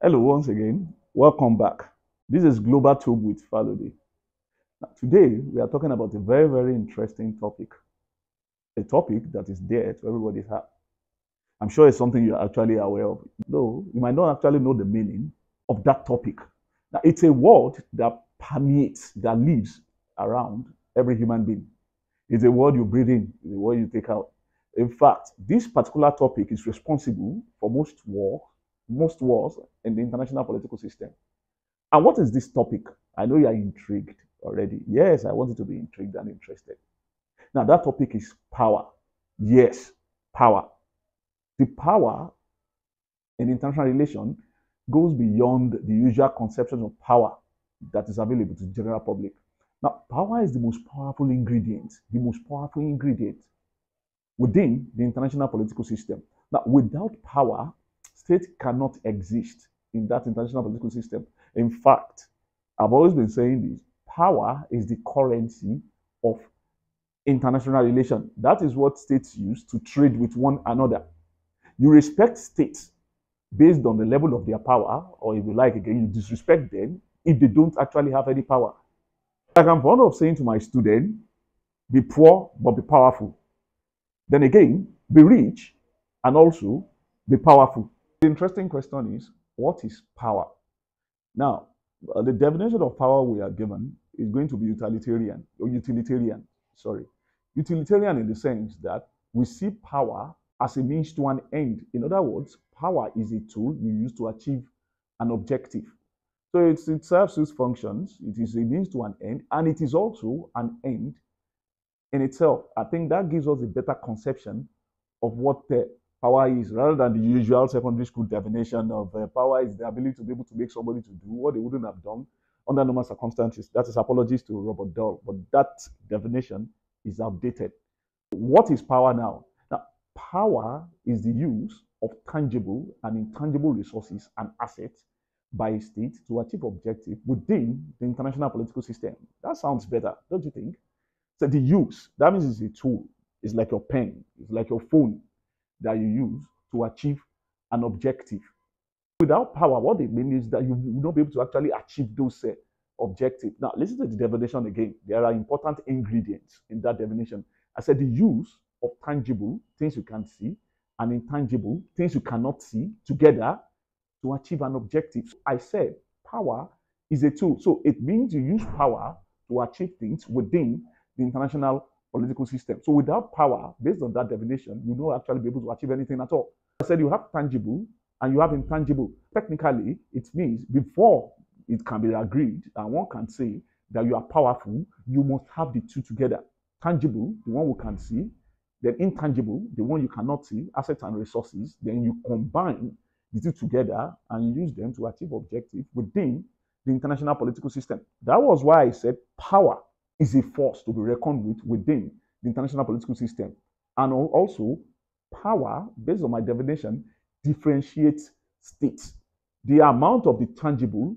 Hello, once again. Welcome back. This is Global Tube with Falode. Now, today, we are talking about a very, very interesting topic. A topic that is dear to everybody's heart. I'm sure it's something you're actually aware of, though you might not actually know the meaning of that topic. Now, it's a word that permeates, that lives around every human being. It's a word you breathe in, it's a word you take out. In fact, this particular topic is responsible for most war, most wars in the international political system. And what is this topic? I know you are intrigued already. Yes, I want you to be intrigued and interested. Now, that topic is power. Yes, power. The power in international relation goes beyond the usual conception of power that is available to the general public. Now, power is the most powerful ingredient, the most powerful ingredient within the international political system. Now, without power, state cannot exist in that international political system. In fact, I've always been saying this power is the currency of international relation. That is what states use to trade with one another. You respect states based on the level of their power, or if you like again, you disrespect them if they don't actually have any power. Like I'm fond of saying to my student, be poor but be powerful. Then again, be rich and also be powerful. The interesting question is, what is power? Now, uh, the definition of power we are given is going to be utilitarian or utilitarian. Sorry, utilitarian in the sense that we see power as a means to an end. In other words, power is a tool you use to achieve an objective. So it serves its functions. It is a means to an end, and it is also an end in itself. I think that gives us a better conception of what the power is, rather than the usual secondary school definition of uh, power is the ability to be able to make somebody to do what they wouldn't have done under normal circumstances. That is apologies to Robert Dahl, but that definition is outdated. What is power now? Now, power is the use of tangible and intangible resources and assets by a state to achieve objective within the international political system. That sounds better, don't you think? So the use, that means it's a tool. It's like your pen, it's like your phone that you use to achieve an objective. Without power, what it means is that you will not be able to actually achieve those uh, objectives. Now, listen to the definition again. There are important ingredients in that definition. I said the use of tangible things you can see and intangible things you cannot see together to achieve an objective. I said power is a tool. So it means you use power to achieve things within the international political system. So without power, based on that definition, you will not actually be able to achieve anything at all. I said you have tangible and you have intangible. Technically, it means before it can be agreed and one can say that you are powerful, you must have the two together. Tangible, the one we can see, then intangible, the one you cannot see, assets and resources, then you combine the two together and use them to achieve objective within the international political system. That was why I said power is a force to be reckoned with within the international political system. And also, power, based on my definition, differentiates states. The amount of the tangible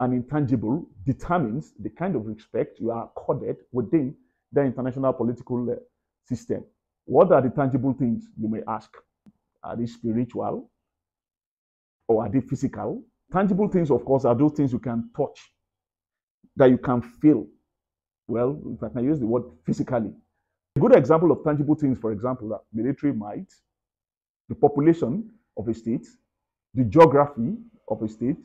and intangible determines the kind of respect you are accorded within the international political uh, system. What are the tangible things, you may ask? Are they spiritual or are they physical? Tangible things, of course, are those things you can touch, that you can feel, well, if I can use the word physically. A good example of tangible things, for example, are military might, the population of a state, the geography of a state,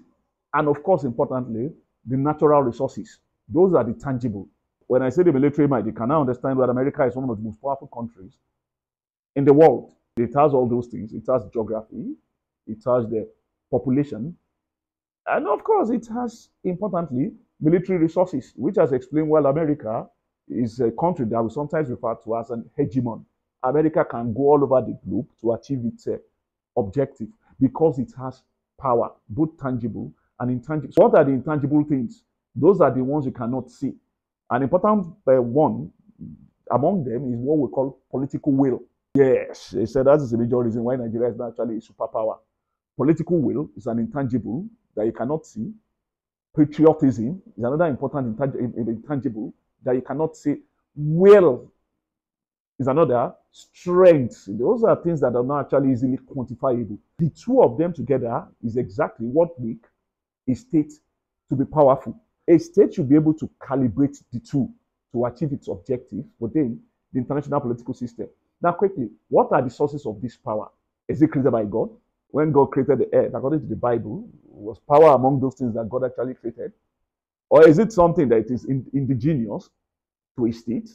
and of course, importantly, the natural resources. Those are the tangible. When I say the military might, you can now understand that America is one of the most powerful countries in the world. It has all those things. It has geography, it has the population, and of course, it has, importantly, military resources, which has explained well America is a country that we sometimes refer to as an hegemon. America can go all over the globe to achieve its uh, objective because it has power, both tangible and intangible. So what are the intangible things? Those are the ones you cannot see. An important uh, one among them is what we call political will. Yes, they said that is the major reason why Nigeria is not actually a superpower. Political will is an intangible that you cannot see, Patriotism is another important intangible that you cannot say, will is another. Strength. Those are things that are not actually easily quantifiable. The two of them together is exactly what make a state to be powerful. A state should be able to calibrate the two to achieve its objective within the international political system. Now, quickly, what are the sources of this power? Is it created by God? When God created the earth, according to the Bible, was power among those things that God actually created? Or is it something that is indigenous to a state?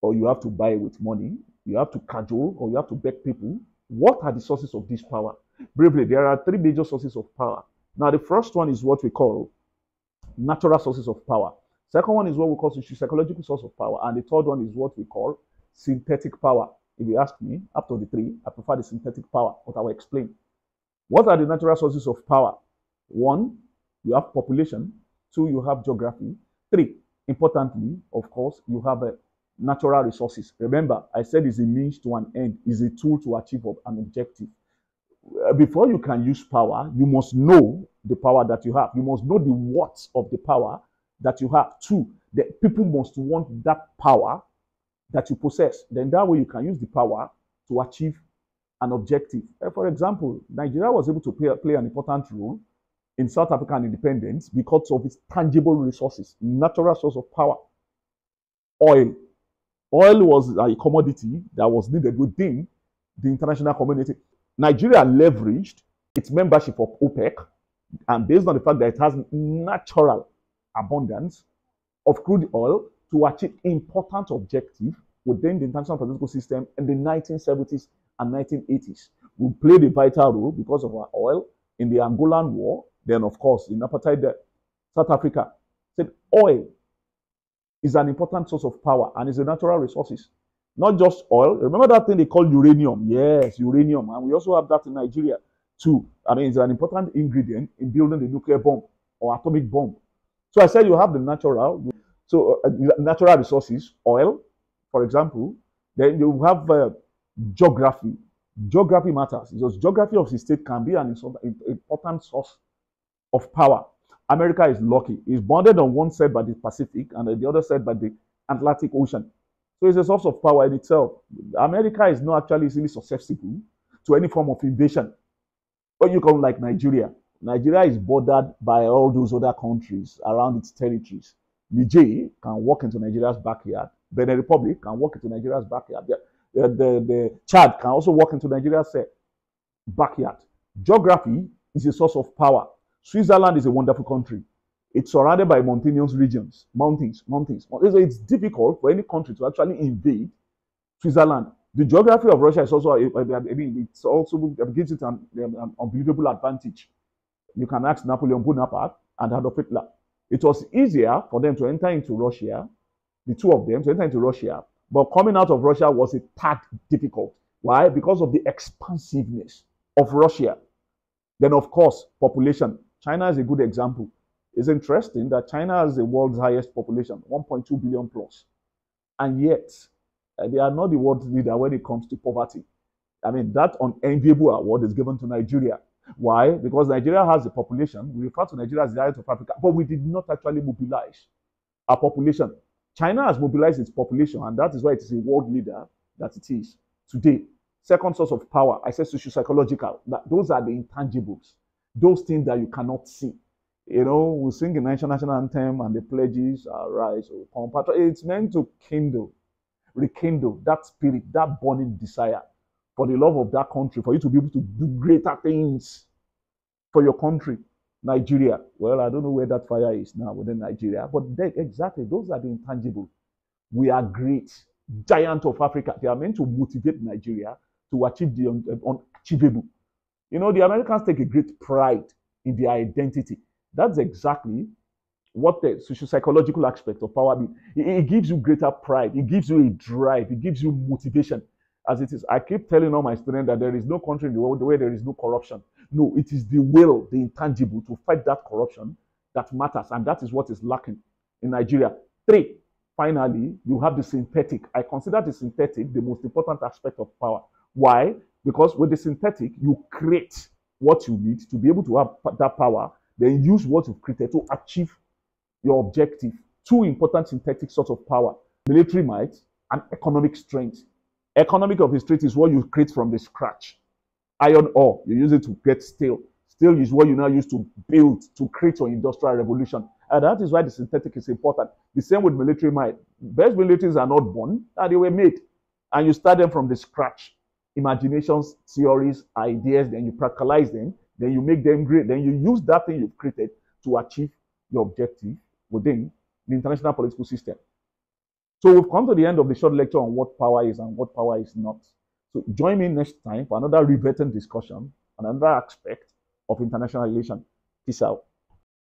Or you have to buy with money, you have to cajole, or you have to beg people? What are the sources of this power? Briefly, there are three major sources of power. Now, the first one is what we call natural sources of power. Second one is what we call psychological source of power. And the third one is what we call synthetic power. If you ask me, after the three, I prefer the synthetic power, but I will explain. What are the natural sources of power? One, you have population. Two, you have geography. Three, importantly, of course, you have uh, natural resources. Remember, I said it's a means to an end, is a tool to achieve an objective. Uh, before you can use power, you must know the power that you have. You must know the worth of the power that you have. Two, the people must want that power that you possess. Then that way you can use the power to achieve an objective. Uh, for example, Nigeria was able to play, play an important role in South African independence because of its tangible resources, natural source of power. Oil. Oil was a commodity that was needed within the international community. Nigeria leveraged its membership of OPEC, and based on the fact that it has natural abundance of crude oil to achieve important objectives within the international political system in the 1970s and 1980s. We played a vital role because of our oil in the Angolan War, then, of course, in apartheid South Africa. Said oil is an important source of power and is a natural resources. Not just oil. Remember that thing they call uranium? Yes, uranium. And we also have that in Nigeria too. I mean, it's an important ingredient in building the nuclear bomb or atomic bomb. So I said you have the natural, so uh, natural resources, oil, for example. Then you have uh, geography. Geography matters because geography of the state can be an important source of power. America is lucky. It's bounded on one side by the Pacific and the other side by the Atlantic Ocean. So it's a source of power in itself. America is not actually easily susceptible to any form of invasion. Or you come like Nigeria. Nigeria is bordered by all those other countries around its territories. Niger can walk into Nigeria's backyard. Benin Republic can walk into Nigeria's backyard. The, the, the, Chad can also walk into Nigeria's uh, backyard. Geography is a source of power. Switzerland is a wonderful country. It's surrounded by mountainous regions, mountains, mountains. So it's difficult for any country to actually invade Switzerland. The geography of Russia is also, eh, eh, I mean, it's also um, gives it an, um, an unbelievable advantage. You can ask Napoleon Bonaparte and Adolf Hitler. It was easier for them to enter into Russia, the two of them to enter into Russia, but coming out of Russia was a tad difficult. Why? Because of the expansiveness of Russia. Then, of course, population. China is a good example. It's interesting that China has the world's highest population, 1.2 billion plus. And yet, uh, they are not the world leader when it comes to poverty. I mean, that unenviable award is given to Nigeria. Why? Because Nigeria has a population. We refer to Nigeria as the height of Africa, but we did not actually mobilize our population. China has mobilized its population, and that is why it is a world leader that it is today. Second source of power, I said social psychological. That those are the intangibles, those things that you cannot see. You know, we sing the national anthem and the pledges are rise. Oh, it's meant to kindle, rekindle that spirit, that burning desire for the love of that country, for you to be able to do greater things for your country. Nigeria. Well, I don't know where that fire is now within Nigeria, but they, exactly those are the intangible. We are great, giant of Africa. They are meant to motivate Nigeria to achieve the un- uh, unachievable. You know, the Americans take a great pride in their identity. That's exactly what the social psychological aspect of power means. It, it gives you greater pride. It gives you a drive. It gives you motivation. As it is, I keep telling all my students that there is no country in the world where there is no corruption. No, it is the will, the intangible, to fight that corruption that matters, and that is what is lacking in Nigeria. Three, finally, you have the synthetic. I consider the synthetic the most important aspect of power. Why? Because with the synthetic, you create what you need to be able to have that power, then use what you've created to achieve your objective. Two important synthetic sorts of power military might and economic strength. Economic of the strength is what you create from the scratch. Iron ore, you use it to get steel. Steel is what you now use to build, to create your industrial revolution. And that is why the synthetic is important. The same with military might. Best militaries are not born, they were made. And you start them from the scratch. Imaginations, theories, ideas, then you practicalize them, then you make them great. Then you use that thing you've created to achieve your objective within the international political system. So we've come to the end of the short lecture on what power is and what power is not. So join me next time for another riveting discussion, another aspect of international relations. Peace out.